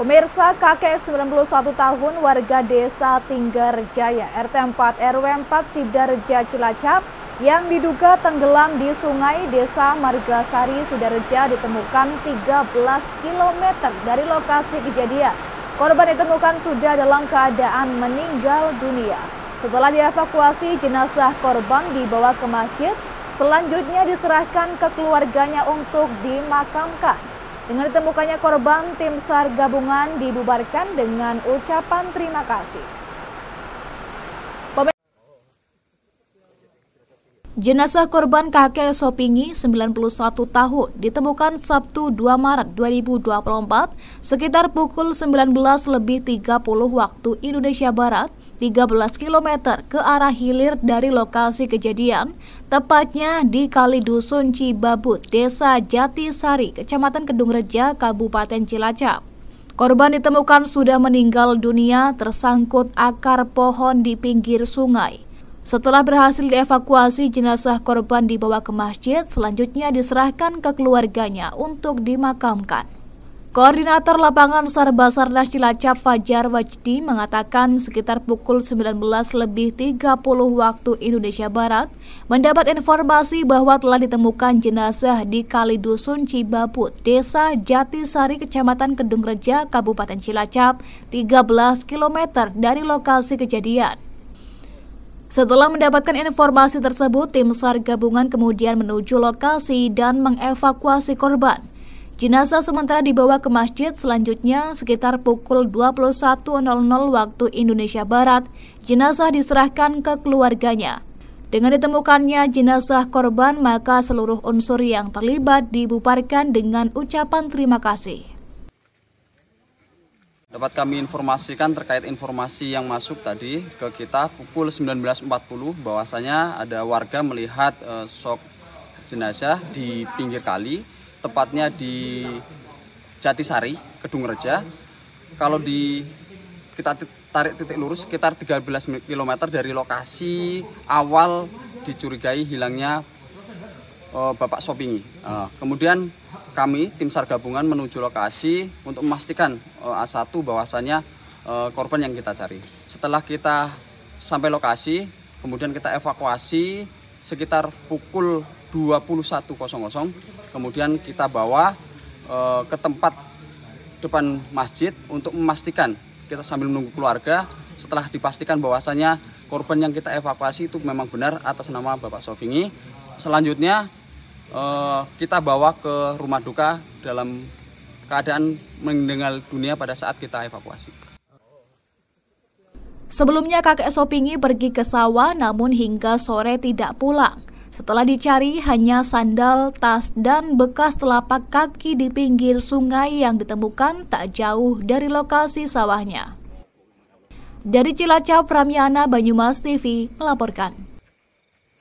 Pemirsa kakek 91 tahun warga desa Tinggarjaya RT 4 RW 4 Sidarja Cilacap yang diduga tenggelam di sungai desa Margasari Sidarja ditemukan 13 km dari lokasi kejadian. Korban ditemukan sudah dalam keadaan meninggal dunia. Setelah dievakuasi, jenazah korban dibawa ke masjid, selanjutnya diserahkan ke keluarganya untuk dimakamkan. Dengan ditemukannya korban, tim SAR gabungan dibubarkan dengan ucapan terima kasih. Jenazah korban kakek Sopingi 91 tahun ditemukan Sabtu 2 Maret 2024 sekitar pukul 19 lebih 30 waktu Indonesia Barat 13 km ke arah hilir dari lokasi kejadian, tepatnya di Kali Dusun Cibabut, Desa Jatisari, Kecamatan Kedung Reja, Kabupaten Cilacap. Korban ditemukan sudah meninggal dunia tersangkut akar pohon di pinggir sungai. Setelah berhasil dievakuasi, jenazah korban dibawa ke masjid, selanjutnya diserahkan ke keluarganya untuk dimakamkan. Koordinator lapangan SAR Basarnas Cilacap Fajar Wajdi mengatakan sekitar pukul 19 lebih 30 waktu Indonesia Barat mendapat informasi bahwa telah ditemukan jenazah di Kali Dusun Cibabut, Desa Jatisari, Kecamatan Kedung Reja, Kabupaten Cilacap, 13 km dari lokasi kejadian. Setelah mendapatkan informasi tersebut, tim SAR gabungan kemudian menuju lokasi dan mengevakuasi korban. Jenazah sementara dibawa ke masjid selanjutnya sekitar pukul 21.00 waktu Indonesia Barat. Jenazah diserahkan ke keluarganya. Dengan ditemukannya jenazah korban, maka seluruh unsur yang terlibat dibubarkan dengan ucapan terima kasih. Dapat kami informasikan terkait informasi yang masuk tadi ke kita pukul 19.40 bahwasanya ada warga melihat uh, sok jenazah di pinggir kali tepatnya di Jatisari, Kedung Reja. Kalau di kita tarik titik lurus sekitar 13 km dari lokasi awal dicurigai hilangnya uh, Bapak Sopingi. Uh, kemudian kami tim SAR gabungan menuju lokasi untuk memastikan uh, A1 bahwasanya uh, korban yang kita cari. Setelah kita sampai lokasi, kemudian kita evakuasi sekitar pukul 21.00 kemudian kita bawa e, ke tempat depan masjid untuk memastikan kita sambil menunggu keluarga setelah dipastikan bahwasanya korban yang kita evakuasi itu memang benar atas nama Bapak Sofingi selanjutnya e, kita bawa ke rumah duka dalam keadaan meninggal dunia pada saat kita evakuasi. Sebelumnya kakek Sopingi pergi ke sawah namun hingga sore tidak pulang. Setelah dicari hanya sandal, tas, dan bekas telapak kaki di pinggir sungai yang ditemukan tak jauh dari lokasi sawahnya. Dari Cilacap, Ramiana Banyumas TV melaporkan.